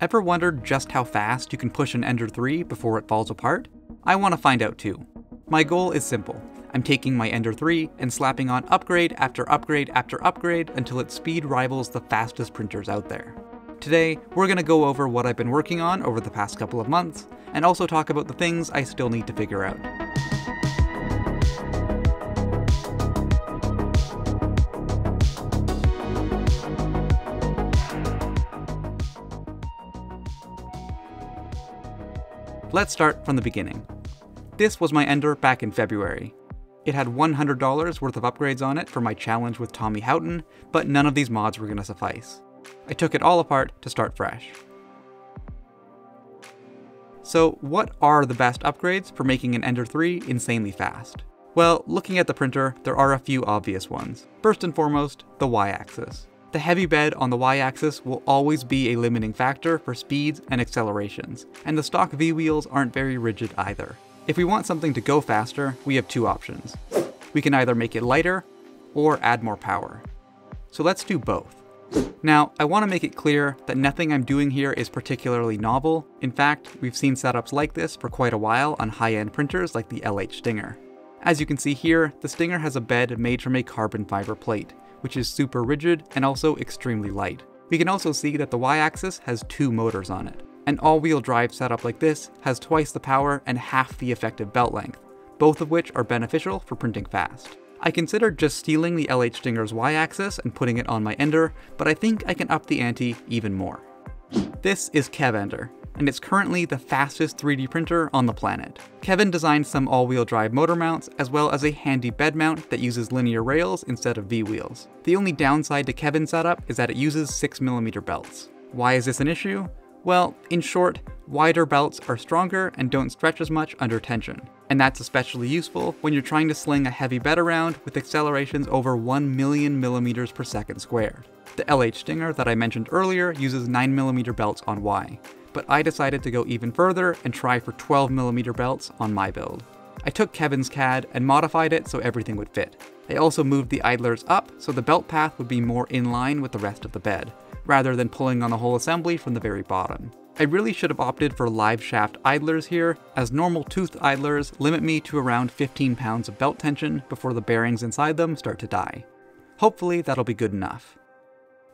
Ever wondered just how fast you can push an Ender 3 before it falls apart? I want to find out too. My goal is simple. I'm taking my Ender 3 and slapping on upgrade after upgrade after upgrade until its speed rivals the fastest printers out there. Today, we're going to go over what I've been working on over the past couple of months, and also talk about the things I still need to figure out. Let's start from the beginning. This was my Ender back in February. It had $100 worth of upgrades on it for my challenge with Tommy Houghton, but none of these mods were going to suffice. I took it all apart to start fresh. So what are the best upgrades for making an Ender 3 insanely fast? Well, looking at the printer, there are a few obvious ones. First and foremost, the y-axis. The heavy bed on the y-axis will always be a limiting factor for speeds and accelerations, and the stock V-wheels aren't very rigid either. If we want something to go faster, we have two options. We can either make it lighter, or add more power. So let's do both. Now, I want to make it clear that nothing I'm doing here is particularly novel. In fact, we've seen setups like this for quite a while on high-end printers like the LH Stinger. As you can see here, the Stinger has a bed made from a carbon fiber plate, which is super rigid and also extremely light. We can also see that the y-axis has two motors on it. An all-wheel drive setup like this has twice the power and half the effective belt length, both of which are beneficial for printing fast. I considered just stealing the LH Stinger's y-axis and putting it on my Ender, but I think I can up the ante even more. This is KevEnder, and it's currently the fastest 3D printer on the planet. Kevin designed some all-wheel drive motor mounts, as well as a handy bed mount that uses linear rails instead of V-wheels. The only downside to Kevin's setup is that it uses 6mm belts. Why is this an issue? Well, in short, wider belts are stronger and don't stretch as much under tension. And that's especially useful when you're trying to sling a heavy bed around with accelerations over 1 million millimeters per second squared. The LH Stinger that I mentioned earlier uses 9mm belts on Y, but I decided to go even further and try for 12mm belts on my build. I took Kevin's CAD and modified it so everything would fit. I also moved the idlers up so the belt path would be more in line with the rest of the bed, rather than pulling on the whole assembly from the very bottom. I really should have opted for live shaft idlers here, as normal toothed idlers limit me to around 15 pounds of belt tension before the bearings inside them start to die. Hopefully that'll be good enough.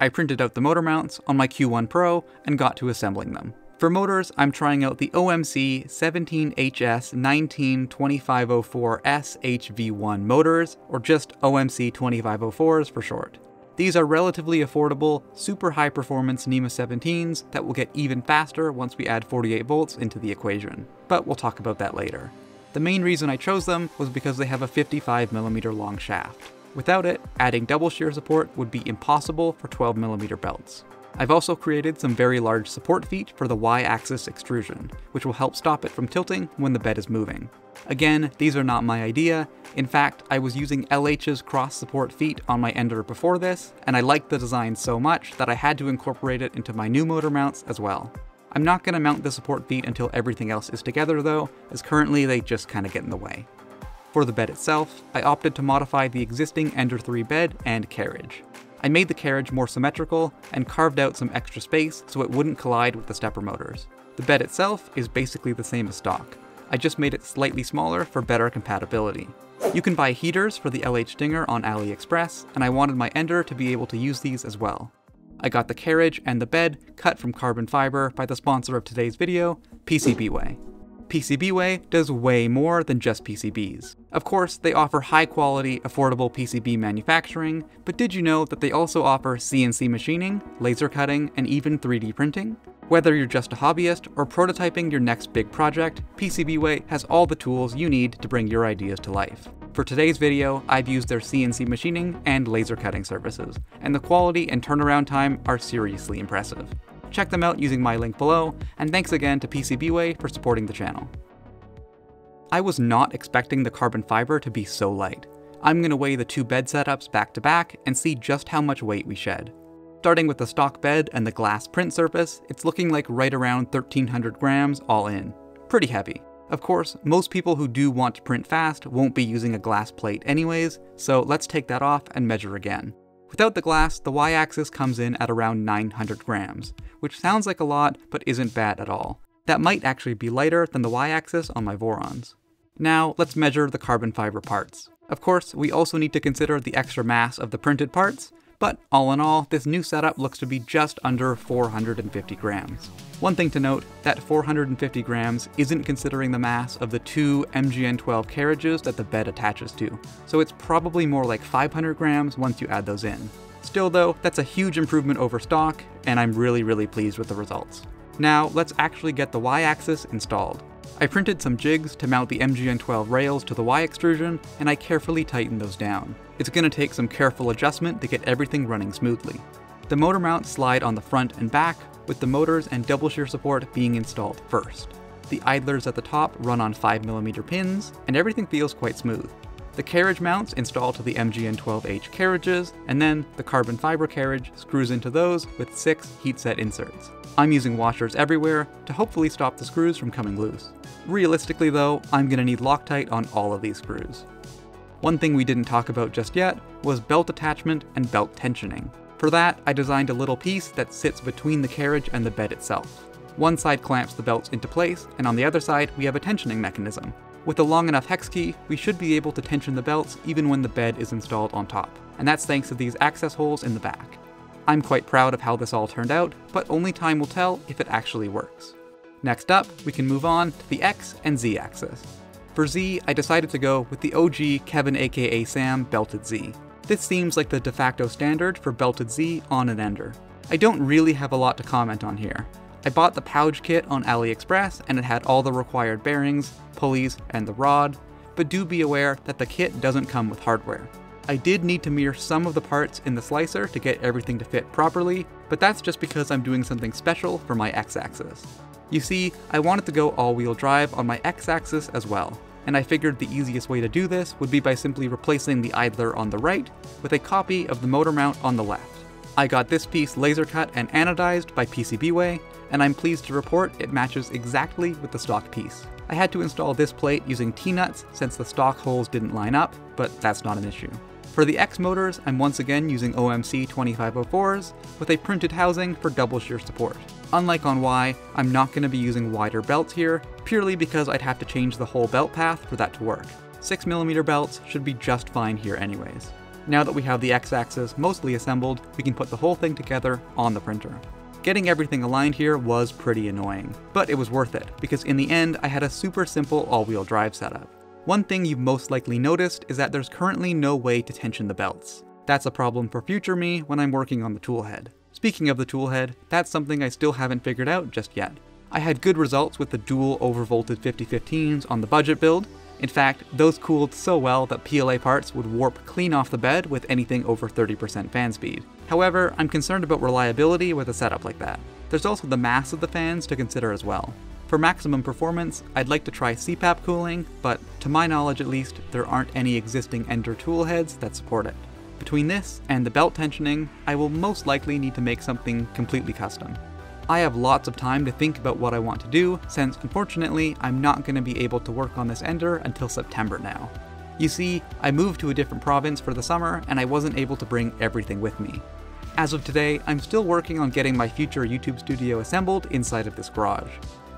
I printed out the motor mounts on my Q1 Pro and got to assembling them. For motors, I'm trying out the OMC 17HS 192504S HV1 motors, or just OMC 2504s for short. These are relatively affordable, super high performance NEMA 17s that will get even faster once we add 48 volts into the equation. But we'll talk about that later. The main reason I chose them was because they have a 55mm long shaft. Without it, adding double shear support would be impossible for 12mm belts. I've also created some very large support feet for the y-axis extrusion, which will help stop it from tilting when the bed is moving. Again, these are not my idea. In fact, I was using LH's cross support feet on my Ender before this, and I liked the design so much that I had to incorporate it into my new motor mounts as well. I'm not going to mount the support feet until everything else is together though, as currently they just kinda get in the way. For the bed itself, I opted to modify the existing Ender 3 bed and carriage. I made the carriage more symmetrical and carved out some extra space so it wouldn't collide with the stepper motors. The bed itself is basically the same as stock. I just made it slightly smaller for better compatibility. You can buy heaters for the LH Stinger on AliExpress, and I wanted my Ender to be able to use these as well. I got the carriage and the bed cut from carbon fiber by the sponsor of today's video, PCBWay. PCBWay does way more than just PCBs. Of course, they offer high quality, affordable PCB manufacturing, but did you know that they also offer CNC machining, laser cutting, and even 3D printing? Whether you're just a hobbyist or prototyping your next big project, PCBWay has all the tools you need to bring your ideas to life. For today's video, I've used their CNC machining and laser cutting services, and the quality and turnaround time are seriously impressive. Check them out using my link below, and thanks again to PCBWay for supporting the channel. I was not expecting the carbon fiber to be so light. I'm going to weigh the two bed setups back to back and see just how much weight we shed. Starting with the stock bed and the glass print surface, it's looking like right around 1300 grams all in. Pretty heavy. Of course, most people who do want to print fast won't be using a glass plate anyways, so let's take that off and measure again. Without the glass, the y-axis comes in at around 900 grams, which sounds like a lot, but isn't bad at all. That might actually be lighter than the y-axis on my Vorons. Now, let's measure the carbon fiber parts. Of course, we also need to consider the extra mass of the printed parts, but all in all, this new setup looks to be just under 450 grams. One thing to note, that 450 grams isn't considering the mass of the two MGN12 carriages that the bed attaches to, so it's probably more like 500 grams once you add those in. Still though, that's a huge improvement over stock, and I'm really really pleased with the results. Now, let's actually get the y-axis installed. I printed some jigs to mount the MGN12 rails to the Y extrusion, and I carefully tightened those down. It's going to take some careful adjustment to get everything running smoothly. The motor mounts slide on the front and back, with the motors and double shear support being installed first. The idlers at the top run on 5mm pins, and everything feels quite smooth. The carriage mounts install to the MGN12H carriages, and then the carbon fiber carriage screws into those with six heatset inserts. I'm using washers everywhere to hopefully stop the screws from coming loose. Realistically though, I'm to need Loctite on all of these screws. One thing we didn't talk about just yet was belt attachment and belt tensioning. For that, I designed a little piece that sits between the carriage and the bed itself. One side clamps the belts into place, and on the other side we have a tensioning mechanism. With a long enough hex key, we should be able to tension the belts even when the bed is installed on top, and that's thanks to these access holes in the back. I'm quite proud of how this all turned out, but only time will tell if it actually works. Next up, we can move on to the X and Z axis. For Z, I decided to go with the OG Kevin Akasam belted Z. This seems like the de facto standard for belted Z on an Ender. I don't really have a lot to comment on here. I bought the pouch kit on AliExpress and it had all the required bearings, pulleys, and the rod, but do be aware that the kit doesn't come with hardware. I did need to mirror some of the parts in the slicer to get everything to fit properly, but that's just because I'm doing something special for my x-axis. You see, I wanted to go all-wheel drive on my x-axis as well, and I figured the easiest way to do this would be by simply replacing the idler on the right with a copy of the motor mount on the left. I got this piece laser cut and anodized by PCBWay, and I'm pleased to report it matches exactly with the stock piece. I had to install this plate using T-nuts since the stock holes didn't line up, but that's not an issue. For the X motors, I'm once again using OMC 2504s with a printed housing for double shear support. Unlike on Y, I'm not going to be using wider belts here, purely because I'd have to change the whole belt path for that to work. 6mm belts should be just fine here anyways. Now that we have the X-axis mostly assembled, we can put the whole thing together on the printer. Getting everything aligned here was pretty annoying, but it was worth it, because in the end I had a super simple all-wheel drive setup. One thing you've most likely noticed is that there's currently no way to tension the belts. That's a problem for future me when I'm working on the toolhead. Speaking of the toolhead, that's something I still haven't figured out just yet. I had good results with the dual overvolted 5015s on the budget build, in fact, those cooled so well that PLA parts would warp clean off the bed with anything over 30% fan speed. However, I'm concerned about reliability with a setup like that. There's also the mass of the fans to consider as well. For maximum performance, I'd like to try CPAP cooling, but to my knowledge at least, there aren't any existing Ender tool heads that support it. Between this and the belt tensioning, I will most likely need to make something completely custom. I have lots of time to think about what I want to do, since unfortunately I'm not going to be able to work on this Ender until September now. You see, I moved to a different province for the summer and I wasn't able to bring everything with me. As of today, I'm still working on getting my future YouTube studio assembled inside of this garage.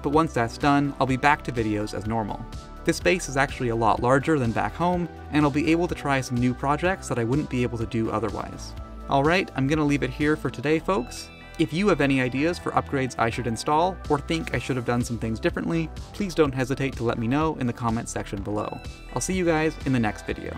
But once that's done, I'll be back to videos as normal. This space is actually a lot larger than back home, and I'll be able to try some new projects that I wouldn't be able to do otherwise. Alright, I'm gonna leave it here for today folks, if you have any ideas for upgrades I should install, or think I should have done some things differently, please don't hesitate to let me know in the comments section below. I'll see you guys in the next video.